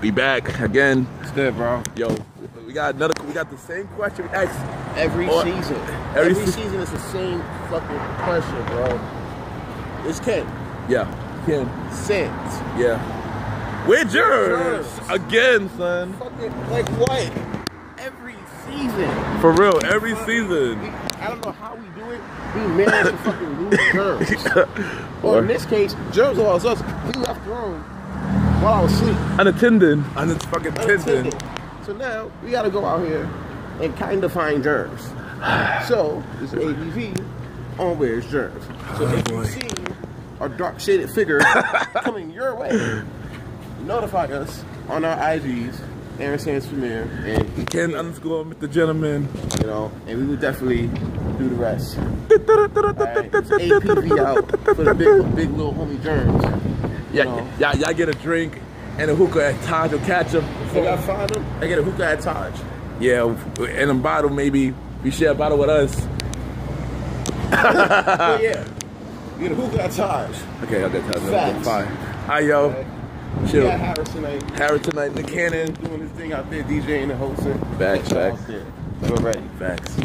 We back again. It's good, bro. Yo, we got another. We got the same question we asked. Every Or- season. every Every, se- season is the same fucking question, bro. It's Ken. Yeah, Ken. Sands. Yeah. With yours Yours. again, son. Fucking, like what? Every season. For real, every season. We, I don't know how we do it. We manage to fucking lose Jerems. or in this case, Jerems was us. We left the room while I was asleep. unattended. Unattended. fucking unattended. attended. So now we gotta go out here and kind of find Jerems. So it's this APB on where's Jerems. So Oh, if boy. you see a dark shaded figure coming your way, notify us on our IGs, Aaron Sands Premiere, and Ken underscore Mr. Gentleman. you know, and we will definitely do the rest. Alright, it's APB out for the big, big little homie Jerems. Yeah, y'all, y'all get a drink and a hookah at Taj or catch them. If I find them, I get a hookah at Taj. Yeah, and a bottle maybe. You share a bottle with us. oh yeah, you get a hookah at Taj. Okay, I'll get Taj. Facts. Fine. Hi, yo. Okay. Chill. We got Harris tonight. Harris tonight, the cannon. doing his thing out there, DJing and hosting. Facts, y'all facts. We're ready. Facts.